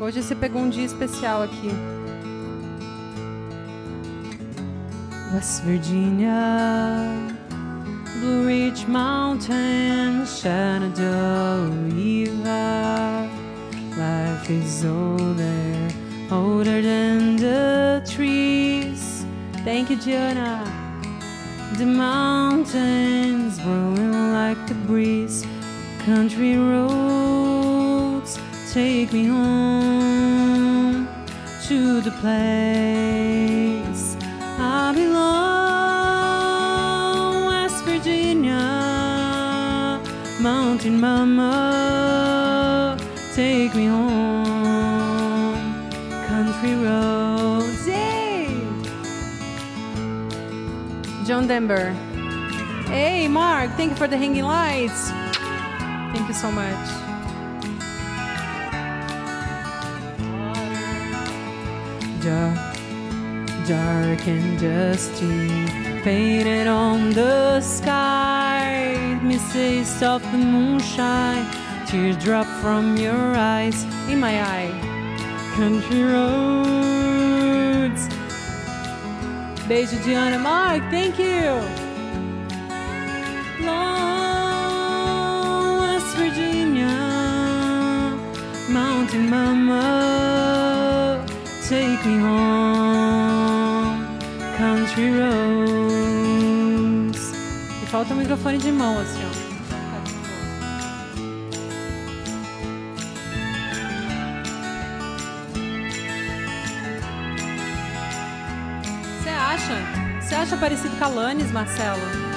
Hoje você pegou um dia especial aqui. West Virginia, Blue Ridge Mountain, Shenandoah River. Life is older, older than the trees. Thank you, Gianna. The mountains blowing like the breeze. Country roads take me home to the place I belong. West Virginia, Mountain Mama, take me home. Country roads, yay! John Denver. Hey, Mark, thank you for the hanging lights. Thank you so much. Dark, dark and dusty, painted on the sky. Misses of the moonshine, tears drop from your eyes. In my eye, country roads. Beijo, Diana. Mark, thank you. Long West Virginia, Mountain Mama, take me home, country roads. E falta o microfone de mão, assim, ó. Você acha? Você acha parecido com a Alanis, Marcelo?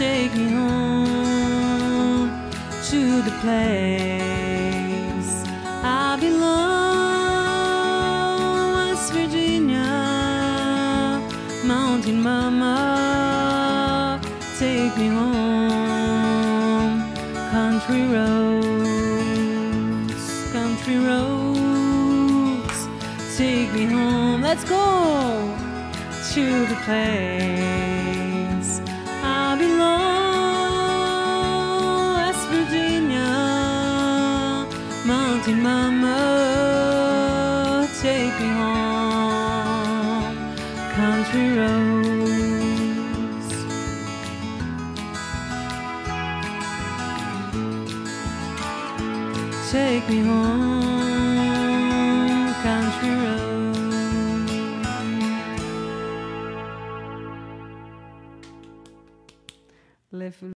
Take me home to the place. I belong, West Virginia, Mountain Mama, take me home, country roads, country roads, take me home. Let's go to the place Mountain Mama, take me home, country roads. Take me home, country roads. Live